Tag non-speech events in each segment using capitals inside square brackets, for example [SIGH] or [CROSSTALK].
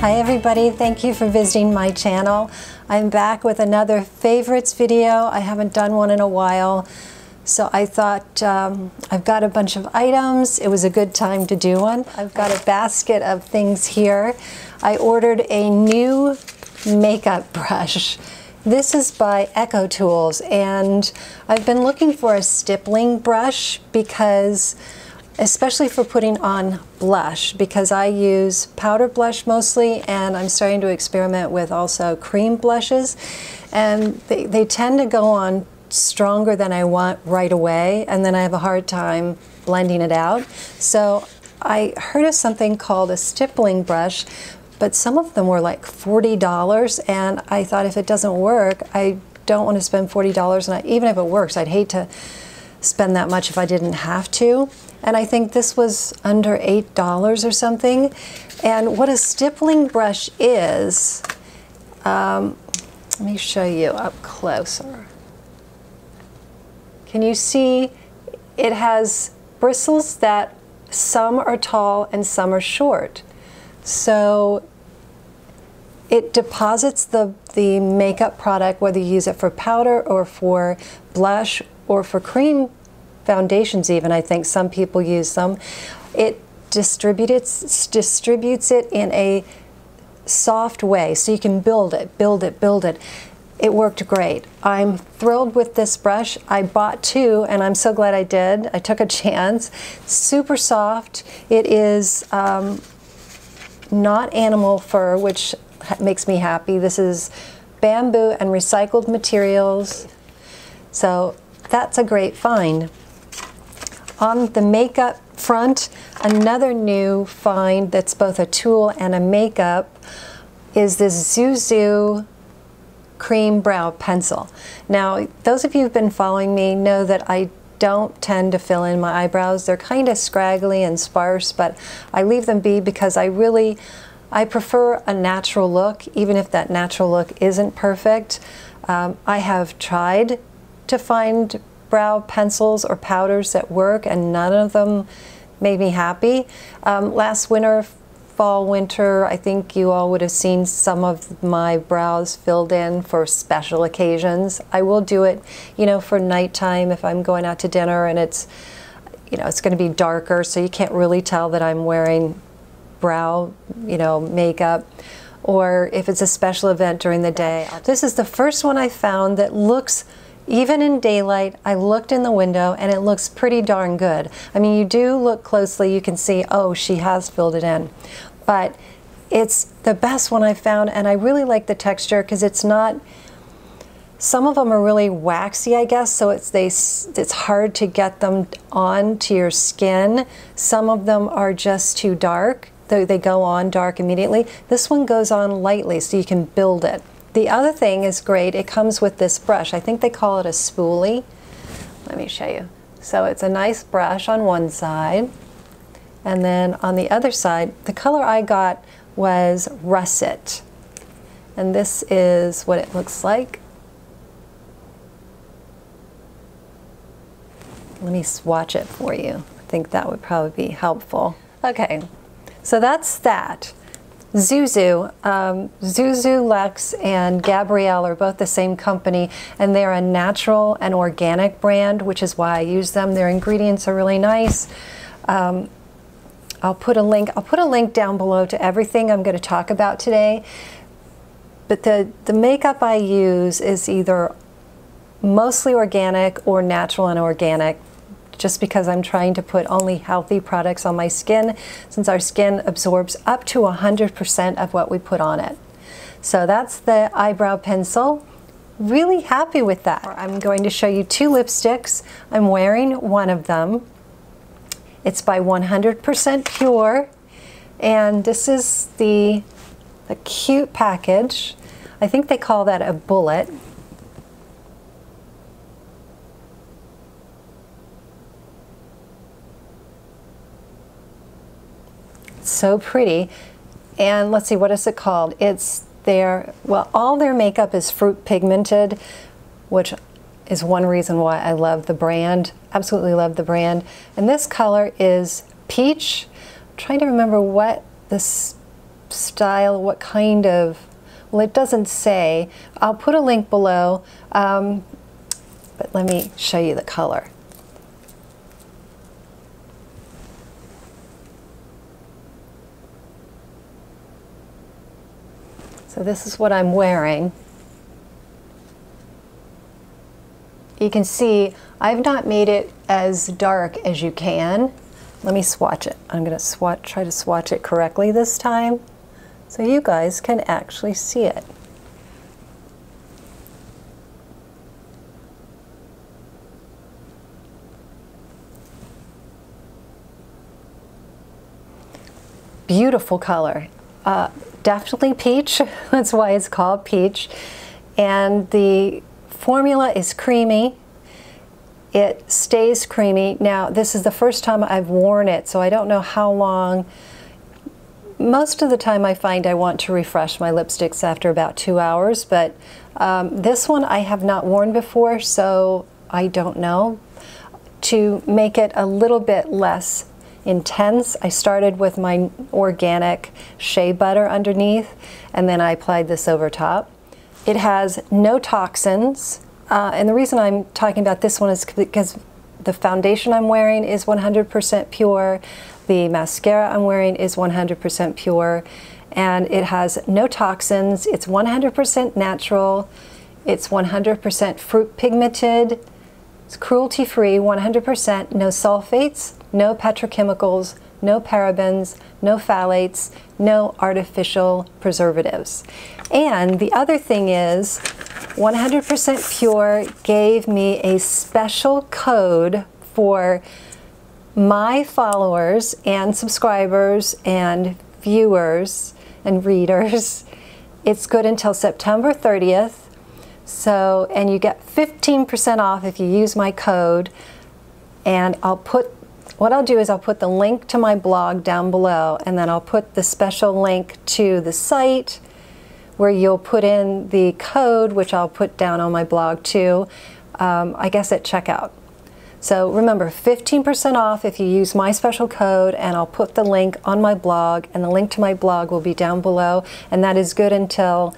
Hi everybody, thank you for visiting my channel. I'm back with another favorites video. I haven't done one in a while. So I thought um, I've got a bunch of items. It was a good time to do one. I've got a basket of things here. I ordered a new makeup brush. This is by EcoTools and I've been looking for a stippling brush because especially for putting on blush because I use powder blush mostly and I'm starting to experiment with also cream blushes and they, they tend to go on stronger than I want right away and then I have a hard time blending it out. So I heard of something called a stippling brush but some of them were like $40 and I thought if it doesn't work I don't want to spend $40 and I, even if it works I'd hate to spend that much if I didn't have to and I think this was under $8 or something. And what a stippling brush is, um, let me show you up closer. Can you see it has bristles that some are tall and some are short. So it deposits the, the makeup product, whether you use it for powder or for blush or for cream foundations even, I think some people use them. It distributes, distributes it in a soft way so you can build it, build it, build it. It worked great. I'm thrilled with this brush. I bought two and I'm so glad I did. I took a [LAUGHS] chance. Super soft. It is um, not animal fur, which makes me happy. This is bamboo and recycled materials. So that's a great find. On the makeup front, another new find that's both a tool and a makeup is this Zuzu cream brow pencil. Now, those of you who've been following me know that I don't tend to fill in my eyebrows. They're kind of scraggly and sparse, but I leave them be because I really, I prefer a natural look, even if that natural look isn't perfect. Um, I have tried to find brow pencils or powders that work, and none of them made me happy. Um, last winter, fall, winter, I think you all would have seen some of my brows filled in for special occasions. I will do it, you know, for nighttime if I'm going out to dinner and it's, you know, it's going to be darker, so you can't really tell that I'm wearing brow, you know, makeup or if it's a special event during the day. This is the first one I found that looks even in daylight, I looked in the window and it looks pretty darn good. I mean, you do look closely, you can see, oh, she has filled it in. But it's the best one I've found and I really like the texture because it's not, some of them are really waxy, I guess, so it's, they, it's hard to get them on to your skin. Some of them are just too dark. They go on dark immediately. This one goes on lightly so you can build it. The other thing is great, it comes with this brush. I think they call it a spoolie. Let me show you. So it's a nice brush on one side. And then on the other side, the color I got was russet. And this is what it looks like. Let me swatch it for you. I think that would probably be helpful. Okay, so that's that. Zuzu, um, Zuzu Luxe and Gabriel are both the same company and they're a natural and organic brand, which is why I use them. Their ingredients are really nice. Um, I'll put a link, I'll put a link down below to everything I'm going to talk about today. But the, the makeup I use is either mostly organic or natural and organic just because I'm trying to put only healthy products on my skin since our skin absorbs up to 100% of what we put on it. So that's the eyebrow pencil. Really happy with that. I'm going to show you two lipsticks. I'm wearing one of them. It's by 100% Pure and this is the, the cute package. I think they call that a bullet. So pretty. And let's see, what is it called? It's their, well, all their makeup is fruit pigmented, which is one reason why I love the brand. Absolutely love the brand. And this color is peach. I'm trying to remember what this style, what kind of, well, it doesn't say. I'll put a link below, um, but let me show you the color. So this is what I'm wearing. You can see I've not made it as dark as you can. Let me swatch it. I'm going to swatch, try to swatch it correctly this time so you guys can actually see it. Beautiful color. Uh, definitely peach. [LAUGHS] That's why it's called peach. And the formula is creamy. It stays creamy. Now, this is the first time I've worn it, so I don't know how long. Most of the time I find I want to refresh my lipsticks after about two hours, but um, this one I have not worn before, so I don't know. To make it a little bit less intense, I started with my organic shea butter underneath, and then I applied this over top. It has no toxins, uh, and the reason I'm talking about this one is because the foundation I'm wearing is 100% pure, the mascara I'm wearing is 100% pure, and it has no toxins, it's 100% natural, it's 100% fruit pigmented, it's cruelty free, 100%, no sulfates, no petrochemicals, no parabens, no phthalates, no artificial preservatives. And the other thing is 100% Pure gave me a special code for my followers and subscribers and viewers and readers. It's good until September 30th. So, and you get 15% off if you use my code. And I'll put, what I'll do is I'll put the link to my blog down below and then I'll put the special link to the site where you'll put in the code, which I'll put down on my blog too, um, I guess at checkout. So remember, 15% off if you use my special code, and I'll put the link on my blog, and the link to my blog will be down below, and that is good until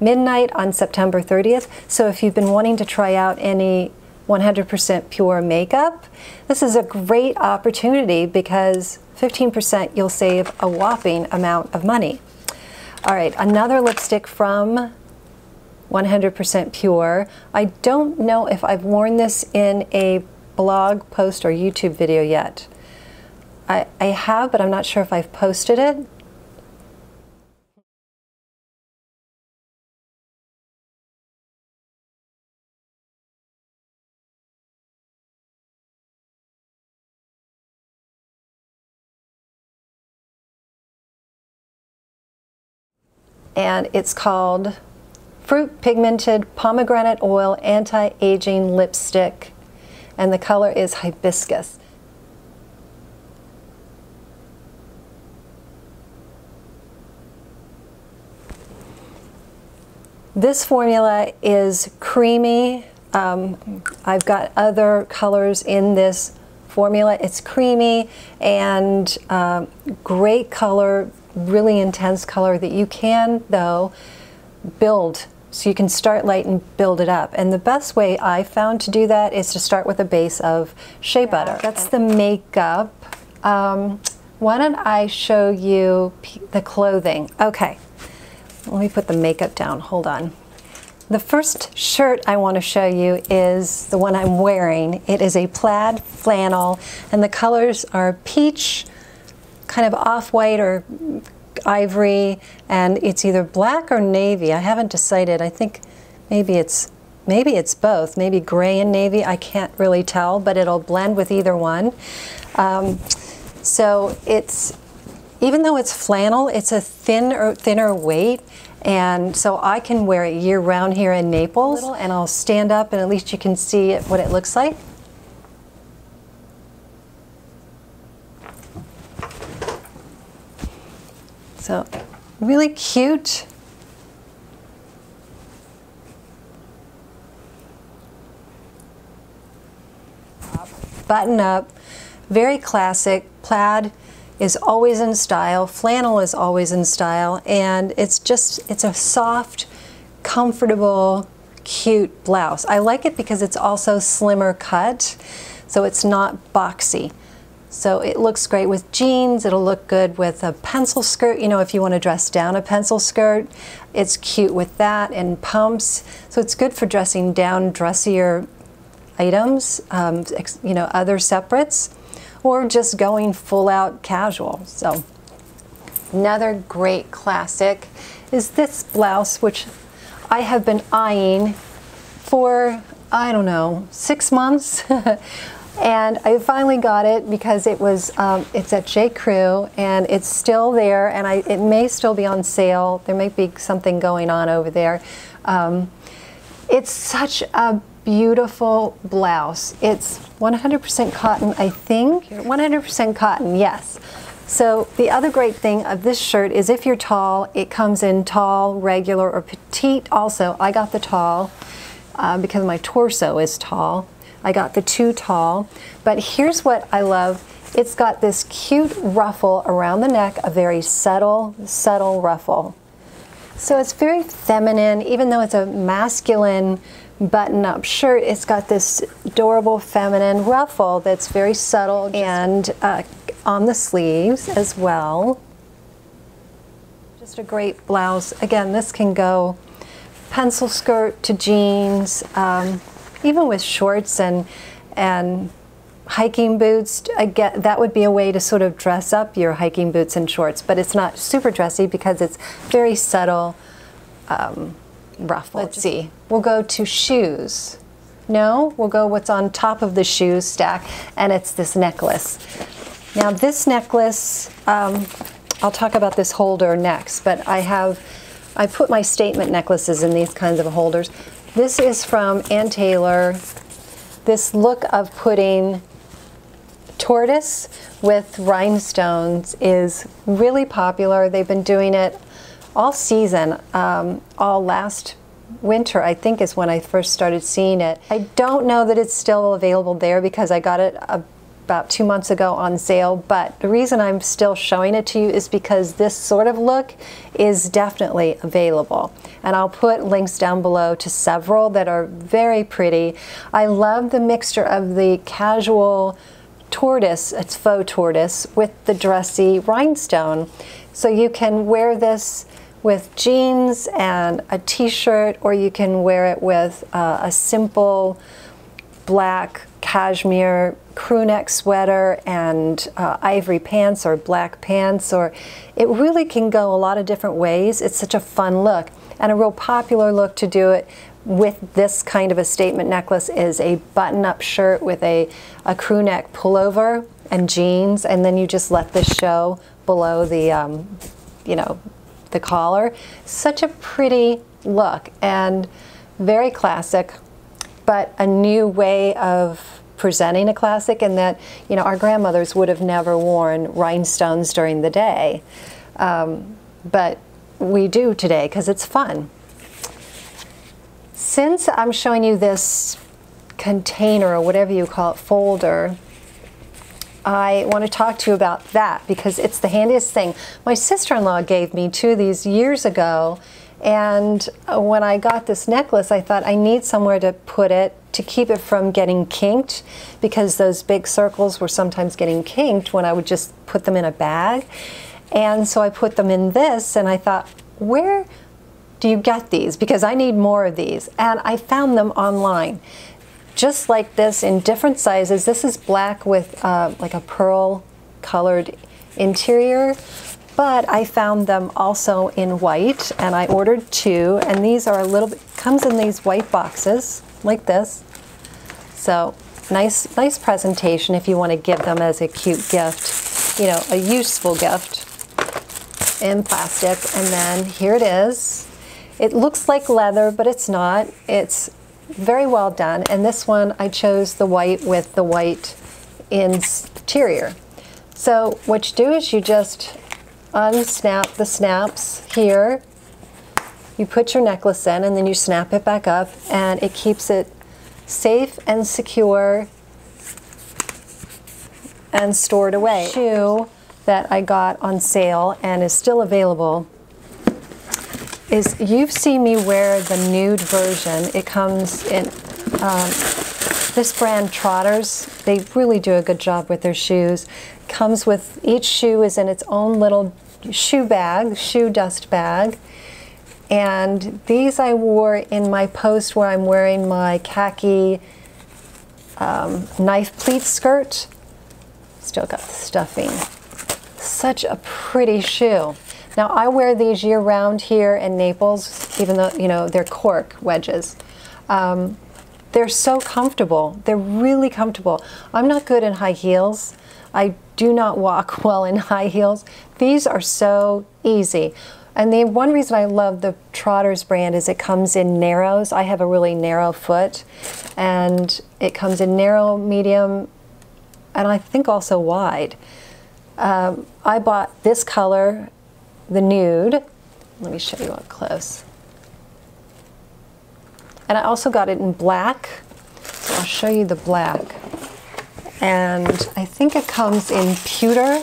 midnight on September 30th. So if you've been wanting to try out any 100% pure makeup, this is a great opportunity because 15% you'll save a whopping amount of money. All right, another lipstick from 100% Pure. I don't know if I've worn this in a blog post or YouTube video yet. I, I have, but I'm not sure if I've posted it. And it's called Fruit Pigmented Pomegranate Oil Anti-Aging Lipstick and the color is Hibiscus. This formula is creamy. Um, I've got other colors in this formula. It's creamy and um, great color, really intense color that you can, though, build. So you can start light and build it up. And the best way I found to do that is to start with a base of shea yeah, butter. That's the makeup. Um, why don't I show you the clothing? Okay, let me put the makeup down, hold on. The first shirt I want to show you is the one I'm wearing. It is a plaid flannel and the colors are peach, kind of off-white or ivory, and it's either black or navy. I haven't decided. I think maybe it's maybe it's both. Maybe gray and navy. I can't really tell, but it'll blend with either one. Um, so it's even though it's flannel, it's a thinner thinner weight. And so I can wear it year round here in Naples and I'll stand up and at least you can see what it looks like. So really cute. Button up, very classic, plaid. is always in style. Flannel is always in style. And it's just, it's a soft, comfortable, cute blouse. I like it because it's also slimmer cut, so it's not boxy. So it looks great with jeans. It'll look good with a pencil skirt. You know, if you want to dress down a pencil skirt, it's cute with that and pumps. So it's good for dressing down dressier items, um, you know, other separates, or just going full out casual. So another great classic is this blouse, which I have been eyeing for, I don't know, six months. [LAUGHS] and I finally got it because it was um, it's at J Crew and it's still there and I it may still be on sale. There may be something going on over there. Um, it's such a beautiful blouse. It's 100% cotton, I think. 100% cotton, yes. So the other great thing of this shirt is if you're tall, it comes in tall, regular, or petite. Also, I got the tall uh, because my torso is tall. I got the too tall. But here's what I love. It's got this cute ruffle around the neck, a very subtle, subtle ruffle. So it's very feminine, even though it's a masculine button-up shirt, it's got this adorable feminine ruffle that's very subtle and uh, on the sleeves as well. Just a great blouse. Again, this can go pencil skirt to jeans, um, even with shorts and and hiking boots. Again, that would be a way to sort of dress up your hiking boots and shorts, but it's not super dressy because it's very subtle um, ruffle. Let's see. We'll go to shoes. No, we'll go what's on top of the shoes stack, and it's this necklace. Now this necklace, um, I'll talk about this holder next, but I have, I put my statement necklaces in these kinds of holders. This is from Ann Taylor. This look of putting tortoise with rhinestones is really popular. They've been doing it all season, um, all last winter, I think is when I first started seeing it. I don't know that it's still available there because I got it about two months ago on sale, but the reason I'm still showing it to you is because this sort of look is definitely available. And I'll put links down below to several that are very pretty. I love the mixture of the casual tortoise, it's faux tortoise, with the dressy rhinestone. So you can wear this with jeans and a t-shirt or you can wear it with uh, a simple black cashmere crew neck sweater and uh, ivory pants or black pants or it really can go a lot of different ways. It's such a fun look and a real popular look to do it with this kind of a statement necklace is a button-up shirt with a, a crew neck pullover and jeans and then you just let this show below the um, you know the collar such a pretty look and very classic but a new way of presenting a classic and that you know our grandmothers would have never worn rhinestones during the day um, but we do today because it's fun since I'm showing you this container or whatever you call it folder I want to talk to you about that because it's the handiest thing. My sister-in-law gave me two of these years ago and when I got this necklace, I thought I need somewhere to put it to keep it from getting kinked because those big circles were sometimes getting kinked when I would just put them in a bag. And so I put them in this and I thought, where do you get these? Because I need more of these. And I found them online. Just like this in different sizes. This is black with uh, like a pearl colored interior but I found them also in white and I ordered two and these are a little bit comes in these white boxes like this. So nice nice presentation if you want to give them as a cute gift you know a useful gift in plastic. And then here it is. It looks like leather but it's not. It's very well done. And this one I chose the white with the white interior. So what you do is you just unsnap the snaps here. You put your necklace in and then you snap it back up and it keeps it safe and secure and stored away. Shoe that I got on sale and is still available is you've seen me wear the nude version. It comes in um, this brand Trotters. They really do a good job with their shoes. Comes with each shoe is in its own little shoe bag, shoe dust bag. And these I wore in my post where I'm wearing my khaki um, knife pleat skirt. Still got the stuffing. Such a pretty shoe. Now I wear these year round here in Naples, even though, you know, they're cork wedges. Um, they're so comfortable. They're really comfortable. I'm not good in high heels. I do not walk [LAUGHS] well in high heels. These are so easy. And the one reason I love the Trotters brand is it comes in narrows. I have a really narrow foot, and it comes in narrow, medium, and I think also wide. Um, I bought this color, the nude. Let me show you up close. And I also got it in black. I'll show you the black. And I think it comes in pewter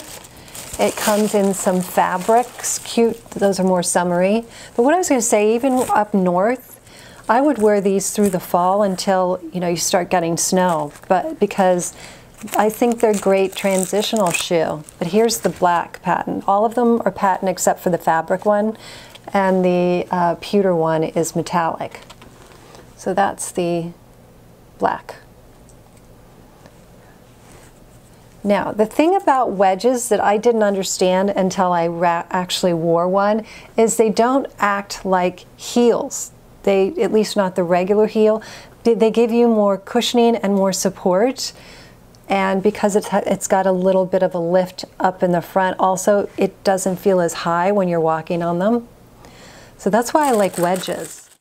it comes in some fabrics, cute, those are more summery. But what I was gonna say, even up north, I would wear these through the fall until, you know, you start getting snow, but because I think they're great transitional shoe. But here's the black patent. All of them are patent except for the fabric one, and the uh, pewter one is metallic. So that's the black. Now, the thing about wedges that I didn't understand until I actually wore one is they don't act like heels. They, at least not the regular heel. They, give you more cushioning and more support. And because it's, it's got a little bit of a lift up in the front, also it doesn't feel as high when you're walking on them. So that's why I like wedges.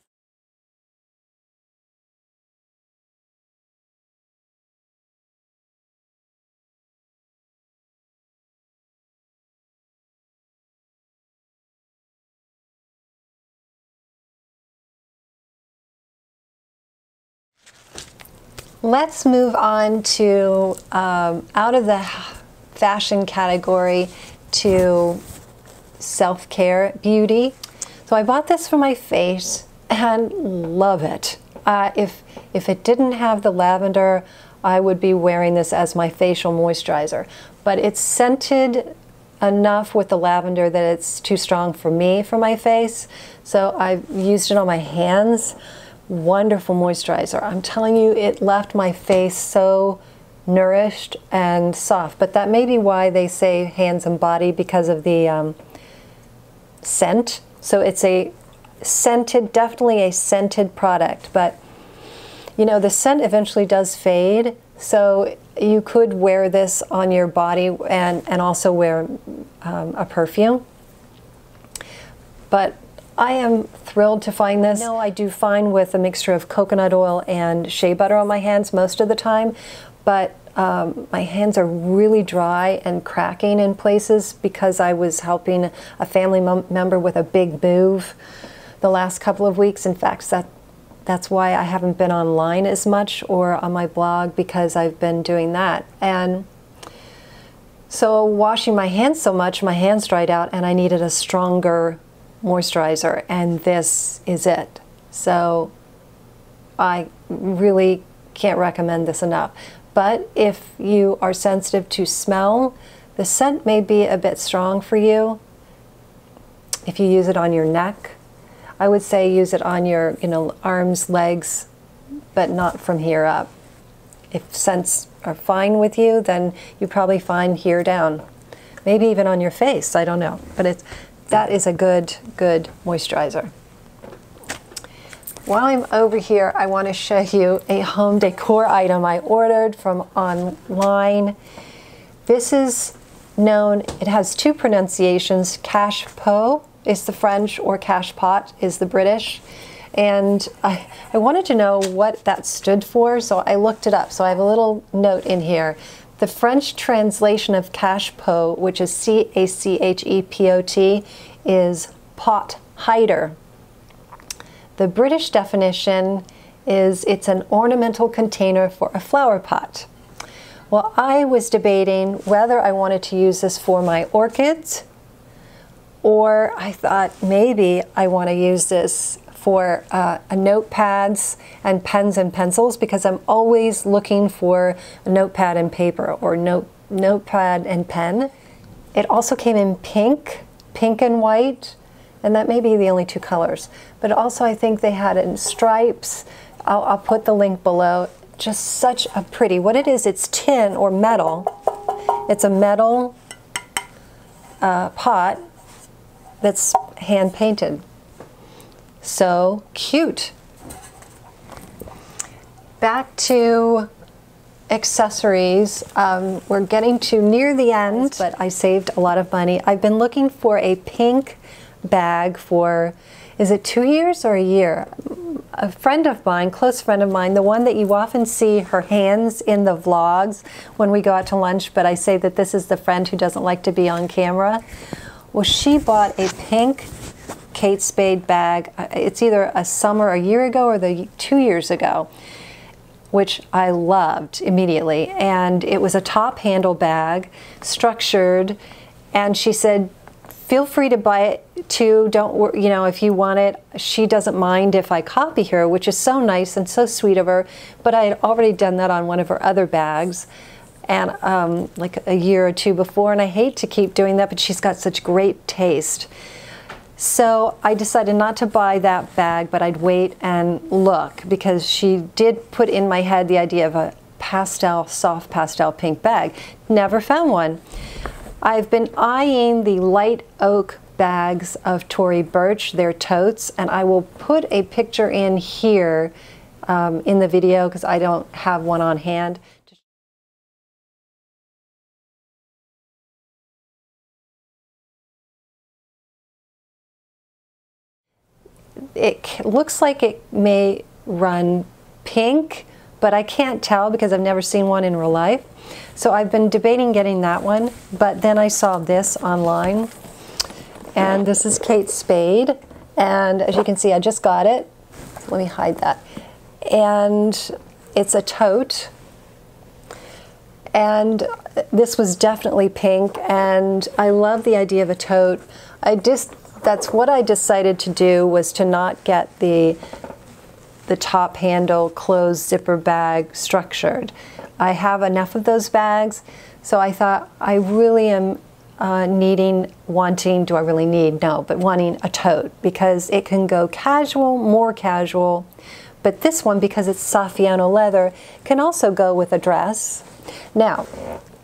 Let's move on to um, out of the fashion category to self care beauty. So I bought this for my face and love it. Uh, if if it didn't have the lavender, I would be wearing this as my facial moisturizer. But it's scented enough with the lavender that it's too strong for me for my face. So I've used it on my hands wonderful moisturizer. I'm telling you, it left my face so nourished and soft. But that may be why they say hands and body because of the um, scent. So it's a scented, definitely a scented product. But you know, the scent eventually does fade. So you could wear this on your body and, and also wear um, a perfume. But I am thrilled to find this. No, I do fine with a mixture of coconut oil and shea butter on my hands most of the time, but um, my hands are really dry and cracking in places because I was helping a family member with a big move the last couple of weeks. In fact, that that's why I haven't been online as much or on my blog because I've been doing that. And so washing my hands so much, my hands dried out and I needed a stronger moisturizer and this is it. So I really can't recommend this enough. But if you are sensitive to smell, the scent may be a bit strong for you. If you use it on your neck, I would say use it on your you know arms, legs, but not from here up. If scents are fine with you, then you probably find here down. Maybe even on your face, I don't know. But it's that is a good, good moisturizer. While I'm over here, I want to show you a home decor item I ordered from online. This is known, it has two pronunciations. Cache pot is the French or cache pot is the British. And I, I wanted to know what that stood for, so I looked it up. So I have a little note in here. The French translation of cache pot, which is C A C H E P O T, is pot hider. The British definition is it's an ornamental container for a flower pot. Well, I was debating whether I wanted to use this for my orchids or I thought maybe I want to use this for uh, notepads and pens and pencils because I'm always looking for a notepad and paper or note, notepad and pen. It also came in pink, pink and white, and that may be the only two colors. But also I think they had it in stripes. I'll, I'll put the link below. Just such a pretty, what it is, it's tin or metal. It's a metal uh, pot that's hand painted. So cute. Back to accessories. Um, we're getting to near the end, but I saved a lot of money. I've been looking for a pink bag for, is it two years or a year? A friend of mine, close friend of mine, the one that you often see her hands in the vlogs when we go out to lunch, but I say that this is the friend who doesn't like to be on camera. Well, she bought a pink Kate Spade bag. Uh, it's either a summer a year ago or the two years ago, which I loved immediately. And it was a top handle bag, structured. And she said, feel free to buy it too. Don't you know if you want it. She doesn't mind if I copy her, which is so nice and so sweet of her. But I had already done that on one of her other bags and um, like a year or two before, and I hate to keep doing that, but she's got such great taste. So I decided not to buy that bag, but I'd wait and look because she did put in my head the idea of a pastel, soft pastel pink bag. Never found one. I've been eyeing the light oak bags of Tory Burch, their totes, and I will put a picture in here um, in the video because I don't have one on hand. It looks like it may run pink, but I can't tell because I've never seen one in real life. So I've been debating getting that one, but then I saw this online. And this is Kate Spade. And as you can see, I just got it. Let me hide that. And it's a tote. And this was definitely pink. And I love the idea of a tote. I just that's what I decided to do was to not get the the top handle closed zipper bag structured. I have enough of those bags, so I thought I really am uh, needing, wanting, do I really need? No, but wanting a tote because it can go casual, more casual, but this one, because it's Saffiano leather, can also go with a dress. Now,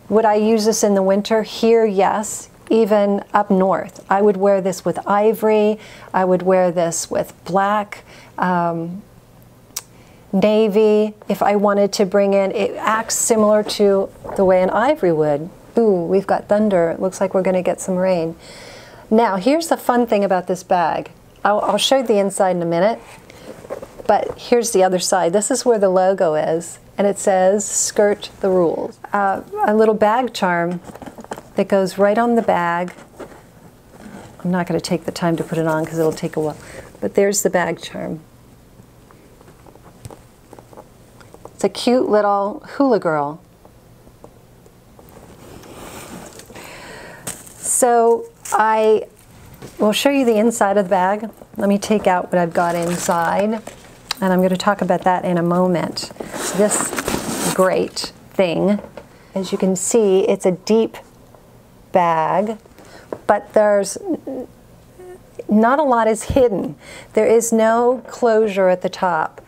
would I use this in the winter? Here, yes even up north. I would wear this with ivory, I would wear this with black, um, navy. If I wanted to bring in, it acts similar to the way an ivory would. Ooh, we've got thunder. It looks like we're going to get some rain. Now, here's the fun thing about this bag. I'll, I'll show you the inside in a minute, but here's the other side. This is where the logo is, and it says, skirt the rules. Uh, a little bag charm that goes right on the bag. I'm not going to take the time to put it on because it'll take a while. But there's the bag charm. It's a cute little hula girl. So I will show you the inside of the bag. Let me take out what I've got inside and I'm going to talk about that in a moment. This great thing, as you can see, it's a deep bag, but there's not a lot is hidden. There is no closure at the top.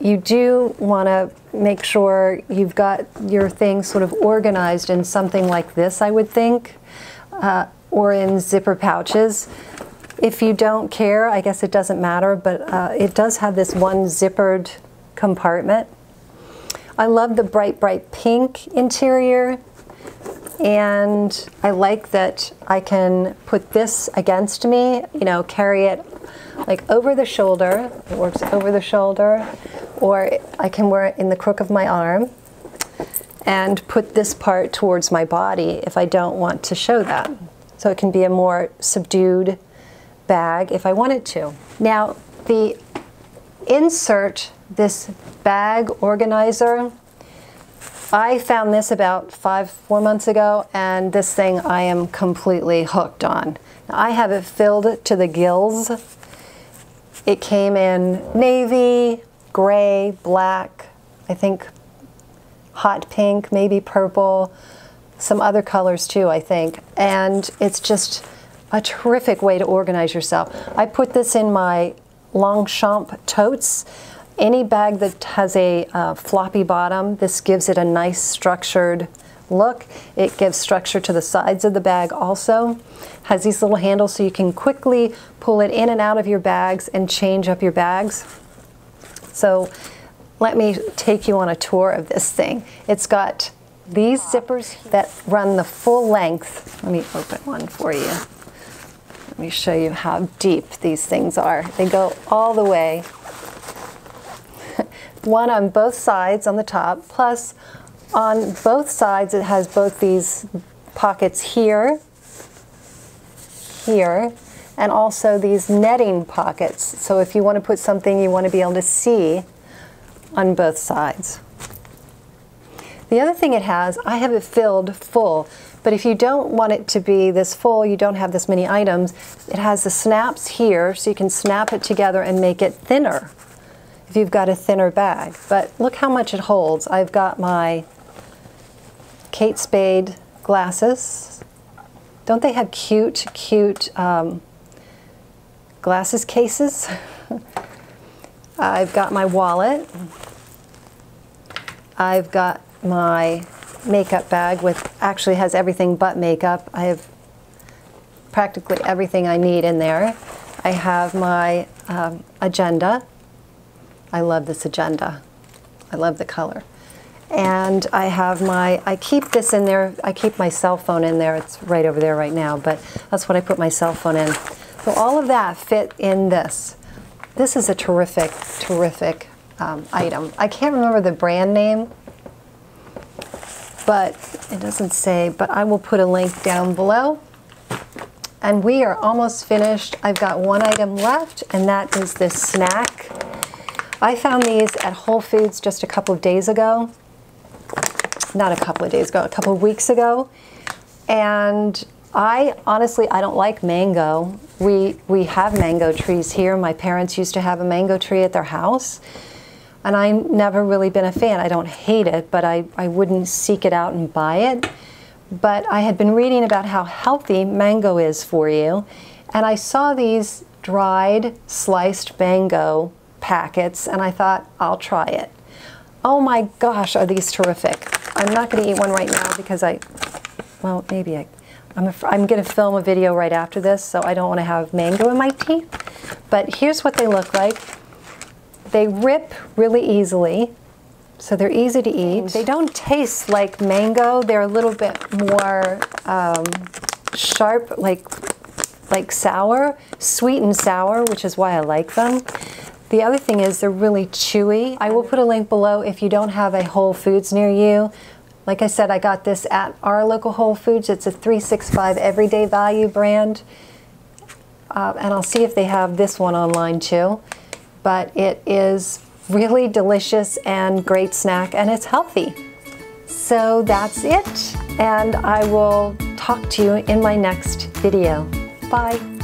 You do want to make sure you've got your things sort of organized in something like this, I would think, uh, or in zipper pouches. If you don't care, I guess it doesn't matter, but uh, it does have this one zippered compartment. I love the bright, bright pink interior and I like that I can put this against me, you know, carry it like over the shoulder, it works over the shoulder, or I can wear it in the crook of my arm and put this part towards my body if I don't want to show that. So it can be a more subdued bag if I wanted to. Now, the insert, this bag organizer, I found this about five, four months ago, and this thing I am completely hooked on. I have it filled to the gills. It came in navy, gray, black, I think hot pink, maybe purple, some other colors too, I think. And it's just a terrific way to organize yourself. I put this in my Longchamp totes. Any bag that has a uh, floppy bottom, this gives it a nice structured look. It gives structure to the sides of the bag also. Has these little handles so you can quickly pull it in and out of your bags and change up your bags. So let me take you on a tour of this thing. It's got these zippers that run the full length. Let me open one for you. Let me show you how deep these things are. They go all the way one on both sides on the top, plus on both sides it has both these pockets here, here, and also these netting pockets. So if you want to put something you want to be able to see on both sides. The other thing it has, I have it filled full, but if you don't want it to be this full, you don't have this many items, it has the snaps here so you can snap it together and make it thinner if you've got a thinner bag. But look how much it holds. I've got my Kate Spade glasses. Don't they have cute, cute um, glasses cases? [LAUGHS] I've got my wallet. I've got my makeup bag which actually has everything but makeup. I have practically everything I need in there. I have my um, agenda. I love this agenda. I love the color. And I have my, I keep this in there, I keep my cell phone in there. It's right over there right now, but that's what I put my cell phone in. So all of that fit in this. This is a terrific, terrific um, item. I can't remember the brand name, but it doesn't say, but I will put a link down below. And we are almost finished. I've got one item left, and that is this snack I found these at Whole Foods just a couple of days ago. Not a couple of days ago, a couple of weeks ago. And I honestly, I don't like mango. We, we have mango trees here. My parents used to have a mango tree at their house. And I've never really been a fan. I don't hate it, but I, I wouldn't seek it out and buy it. But I had been reading about how healthy mango is for you. And I saw these dried, sliced mango packets and I thought, I'll try it. Oh my gosh, are these terrific. I'm not going to eat one right now because I, well, maybe I, I'm, I'm going to film a video right after this, so I don't want to have mango in my teeth. But here's what they look like. They rip really easily, so they're easy to eat. They don't taste like mango. They're a little bit more um, sharp, like, like sour, sweet and sour, which is why I like them. The other thing is they're really chewy. I will put a link below if you don't have a Whole Foods near you. Like I said, I got this at our local Whole Foods. It's a 365 Everyday Value brand. Uh, and I'll see if they have this one online too. But it is really delicious and great snack and it's healthy. So that's it. And I will talk to you in my next video. Bye.